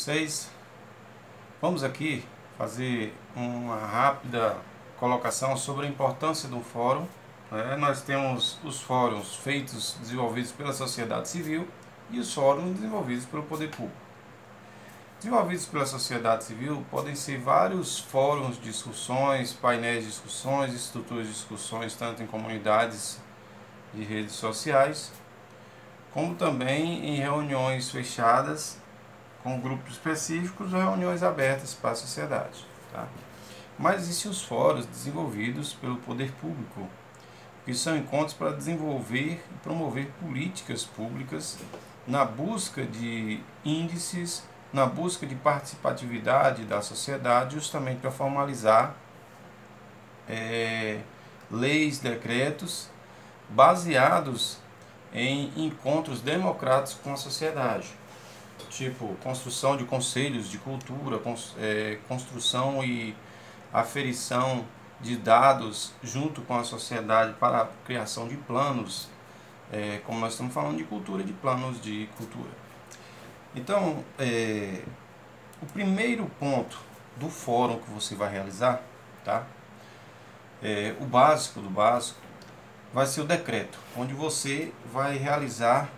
vocês. Vamos aqui fazer uma rápida colocação sobre a importância do fórum. É, nós temos os fóruns feitos, desenvolvidos pela sociedade civil e os fóruns desenvolvidos pelo poder público. Desenvolvidos pela sociedade civil podem ser vários fóruns de discussões, painéis de discussões, estruturas de discussões, tanto em comunidades de redes sociais, como também em reuniões fechadas com grupos específicos ou reuniões abertas para a sociedade. Tá? Mas existem os fóruns desenvolvidos pelo poder público, que são encontros para desenvolver e promover políticas públicas na busca de índices, na busca de participatividade da sociedade, justamente para formalizar é, leis, decretos baseados em encontros democráticos com a sociedade tipo construção de conselhos de cultura, é, construção e aferição de dados junto com a sociedade para a criação de planos, é, como nós estamos falando de cultura, de planos de cultura. Então, é, o primeiro ponto do fórum que você vai realizar, tá? É, o básico do básico, vai ser o decreto, onde você vai realizar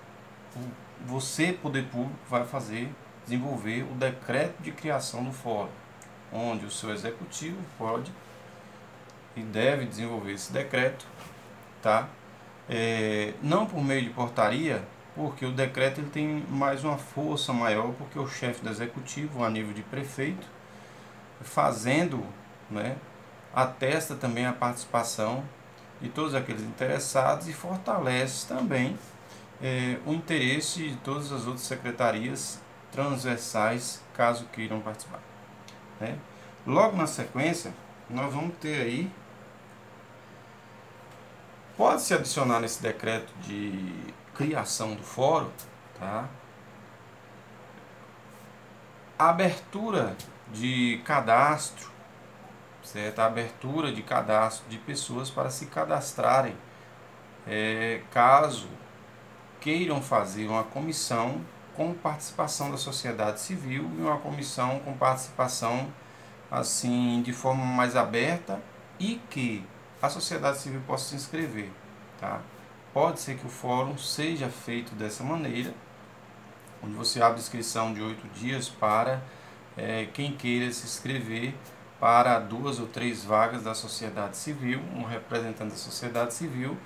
o você, poder público, vai fazer, desenvolver o decreto de criação do fórum, onde o seu executivo pode e deve desenvolver esse decreto, tá? É, não por meio de portaria, porque o decreto ele tem mais uma força maior, porque o chefe do executivo, a nível de prefeito, fazendo, né, atesta também a participação de todos aqueles interessados e fortalece também é, o interesse de todas as outras secretarias transversais, caso queiram participar. Né? Logo na sequência, nós vamos ter aí, pode-se adicionar nesse decreto de criação do fórum, tá? a abertura de cadastro, certo? A abertura de cadastro de pessoas para se cadastrarem, é, caso queiram fazer uma comissão com participação da sociedade civil e uma comissão com participação assim de forma mais aberta e que a sociedade civil possa se inscrever, tá? Pode ser que o fórum seja feito dessa maneira, onde você abre inscrição de oito dias para é, quem queira se inscrever para duas ou três vagas da sociedade civil, um representante da sociedade civil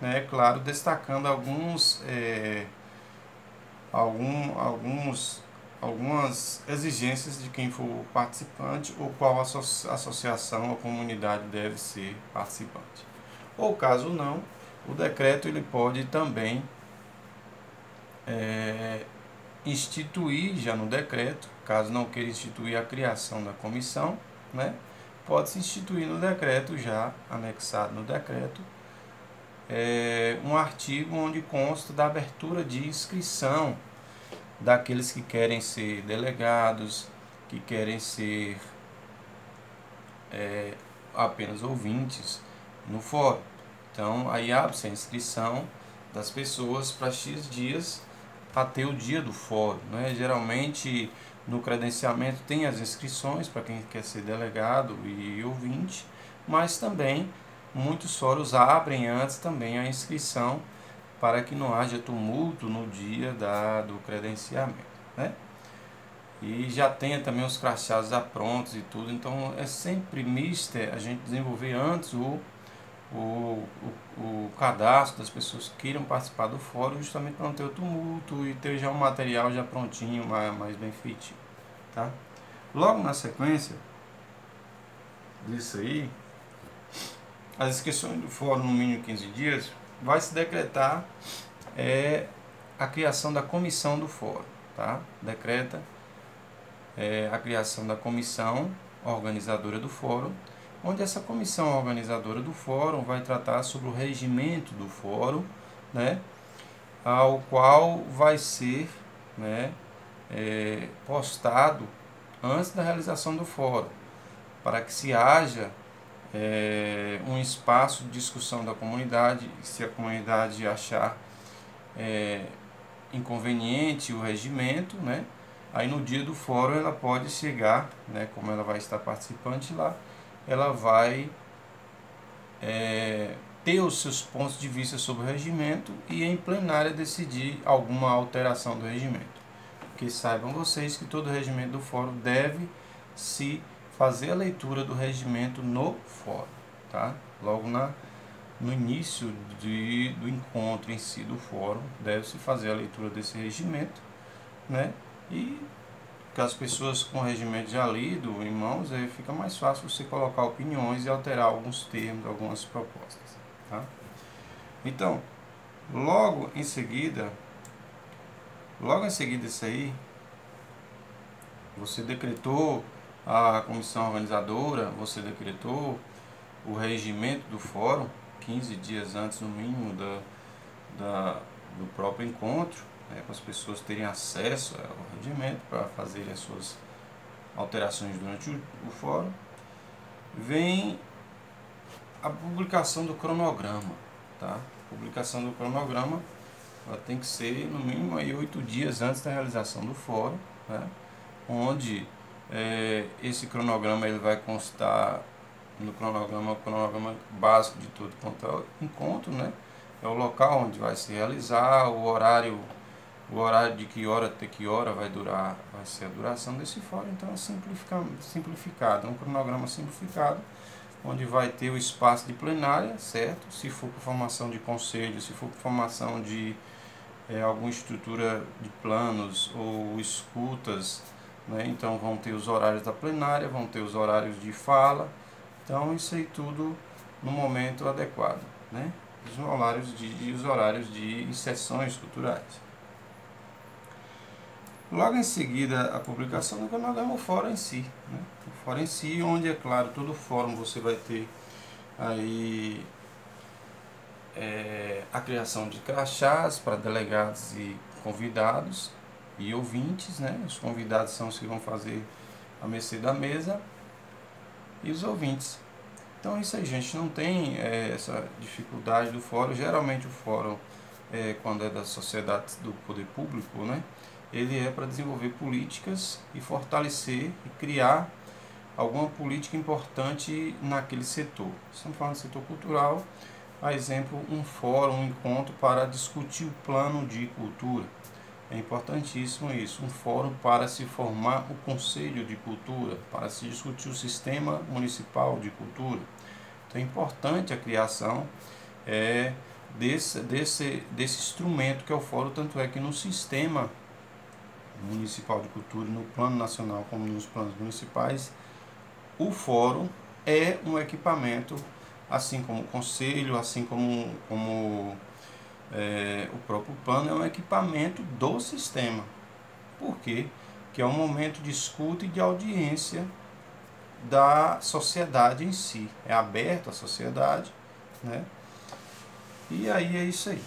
né, claro, destacando alguns, é, algum, alguns, algumas exigências de quem for participante ou qual associação ou comunidade deve ser participante. Ou caso não, o decreto ele pode também é, instituir já no decreto, caso não queira instituir a criação da comissão, né, pode se instituir no decreto já anexado no decreto é, um artigo onde consta da abertura de inscrição daqueles que querem ser delegados, que querem ser é, apenas ouvintes no fórum. Então, aí abre-se a inscrição das pessoas para X dias até o dia do fórum. Né? Geralmente, no credenciamento tem as inscrições para quem quer ser delegado e ouvinte, mas também muitos fóruns abrem antes também a inscrição para que não haja tumulto no dia da, do credenciamento. Né? E já tenha também os já prontos e tudo. Então é sempre mister a gente desenvolver antes o, o, o, o cadastro das pessoas que queiram participar do fórum, justamente para não ter o tumulto e ter já um material já prontinho, mais, mais bem feitinho. Tá? Logo na sequência disso aí, as inscrições do fórum no mínimo 15 dias, vai se decretar é, a criação da comissão do fórum. Tá? Decreta é, a criação da comissão organizadora do fórum, onde essa comissão organizadora do fórum vai tratar sobre o regimento do fórum, né, ao qual vai ser né, é, postado antes da realização do fórum, para que se haja é, um espaço de discussão da comunidade, se a comunidade achar é, inconveniente o regimento, né, Aí no dia do fórum ela pode chegar, né, como ela vai estar participante lá, ela vai é, ter os seus pontos de vista sobre o regimento e em plenária decidir alguma alteração do regimento. Porque saibam vocês que todo regimento do fórum deve se fazer a leitura do regimento no fórum, tá? Logo na, no início de, do encontro em si do fórum, deve-se fazer a leitura desse regimento, né? E que as pessoas com o regimento já lido em mãos, aí fica mais fácil você colocar opiniões e alterar alguns termos, algumas propostas. Tá? Então, logo em seguida, logo em seguida isso aí, você decretou a comissão organizadora, você decretou o regimento do fórum, 15 dias antes no mínimo da, da do próprio encontro, né, para as pessoas terem acesso ao rendimento para fazerem as suas alterações durante o, o fórum, vem a publicação do cronograma. Tá? A publicação do cronograma ela tem que ser no mínimo aí oito dias antes da realização do fórum, né? onde é, esse cronograma ele vai constar no cronograma, cronograma básico de quanto é encontro, né? É o local onde vai se realizar, o horário o horário de que hora até que hora vai durar, vai ser a duração desse fórum, então é simplificado, simplificado, é um cronograma simplificado, onde vai ter o espaço de plenária, certo? Se for por formação de conselho, se for por formação de é, alguma estrutura de planos ou escutas, né? então vão ter os horários da plenária, vão ter os horários de fala, então isso aí tudo no momento adequado, né? Os horários de, os horários de sessões culturais. Logo em seguida a publicação do cronograma, o fórum em si. Né? O fórum em si, onde é claro, todo fórum você vai ter aí é, a criação de crachás para delegados e convidados e ouvintes, né? Os convidados são os que vão fazer a mercê da mesa e os ouvintes. Então isso aí, gente, não tem é, essa dificuldade do fórum. Geralmente o fórum, é, quando é da sociedade do poder público, né? ele é para desenvolver políticas e fortalecer e criar alguma política importante naquele setor. Estamos falando do setor cultural, a exemplo, um fórum, um encontro para discutir o plano de cultura. É importantíssimo isso, um fórum para se formar o Conselho de Cultura, para se discutir o sistema municipal de cultura. Então é importante a criação é, desse, desse, desse instrumento que é o fórum, tanto é que no sistema Municipal de Cultura, no plano nacional como nos planos municipais, o fórum é um equipamento, assim como o conselho, assim como, como é, o próprio plano, é um equipamento do sistema. Por quê? Que é um momento de escuta e de audiência da sociedade em si. É aberto à sociedade, né? E aí é isso aí.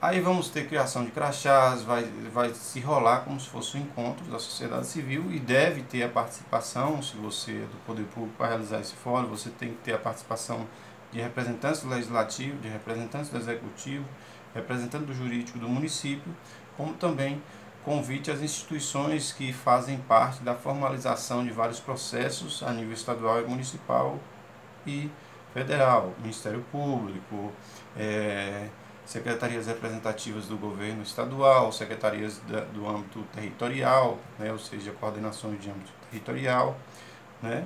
Aí vamos ter criação de crachás, vai, vai se rolar como se fosse um encontro da sociedade civil e deve ter a participação, se você é do poder público para realizar esse fórum, você tem que ter a participação de representantes do legislativo, de representantes do executivo, representante do jurídico do município, como também convite às instituições que fazem parte da formalização de vários processos a nível estadual e municipal e federal, Ministério Público, é, secretarias representativas do governo estadual, secretarias da, do âmbito territorial, né, ou seja, coordenações de âmbito territorial, né,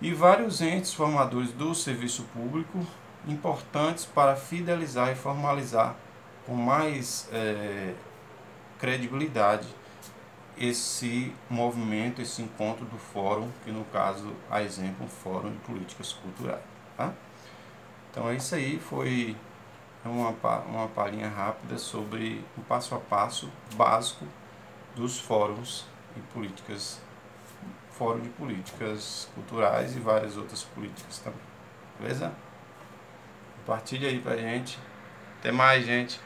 e vários entes formadores do serviço público importantes para fidelizar e formalizar com mais é, credibilidade esse movimento, esse encontro do fórum, que no caso, a exemplo, um fórum de políticas culturais. Tá? Então é isso aí, foi uma, uma palhinha rápida sobre o passo a passo básico dos fóruns e políticas, fórum de políticas culturais e várias outras políticas também. Beleza? Compartilha aí pra gente. Até mais, gente.